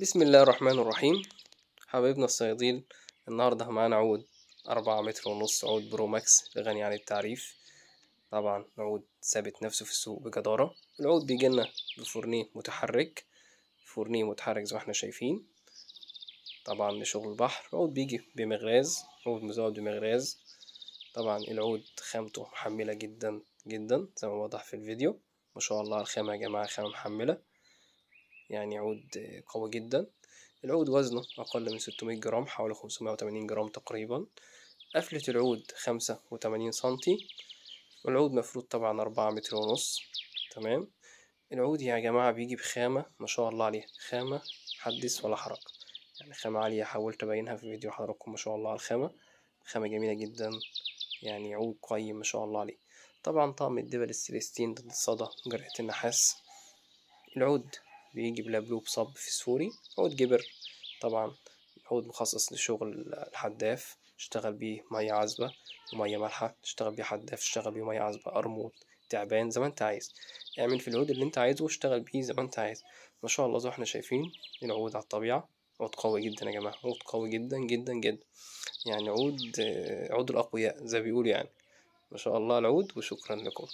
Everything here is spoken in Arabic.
بسم الله الرحمن الرحيم. حبايبنا الصيادين النهاردة معانا عود أربعة متر ونص عود Pro Max غني عن التعريف. طبعا عود ثابت نفسه في السوق بجدارة. العود بيجيلنا بفورنيه متحرك فورنيه متحرك زي ما إحنا شايفين. طبعا لشغل البحر عود بيجي بمغراز عود مزود بمغراز طبعا العود خامته محملة جدا جدا زي ما واضح في الفيديو. ما شاء الله الخامة يا جماعة خامة محملة. يعني عود قوي جدا. العود وزنه أقل من 600 جرام حوالي 580 جرام تقريبا. قفلة العود خمسة وتمانين سنتي. والعود مفروض طبعا أربعة متر ونص. تمام؟ العود يا جماعة بيجي بخامة ما شاء الله عليه خامة حدث ولا حرج. يعني خامة عالية حاولت أبينها في فيديو حضراتكم ما شاء الله على الخامة. خامة جميلة جدا. يعني عود قيم ما شاء الله عليه. طبعا طقم الدبل السيليستين ضد الصدى جرحة النحاس. العود بيجي بلابلوب صب فسفوري عود جبر طبعا عود مخصص لشغل الحداف اشتغل بيه مية عذبة ومية مالحة تشتغل بيه حداف تشتغل بيه مية عذبة قرموط تعبان زي ما انت عايز. اعمل في العود اللي انت عايزه واشتغل بيه زي ما انت عايز. ما شاء الله زي ما إحنا شايفين العود على الطبيعة عود قوي جدا يا جماعة عود قوي جدا جدا جدا. يعني عود عود الأقوياء زي بيقولوا يعني. ما شاء الله العود وشكرا لكم.